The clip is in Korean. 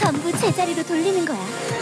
전부 제자리로 돌리는 거야.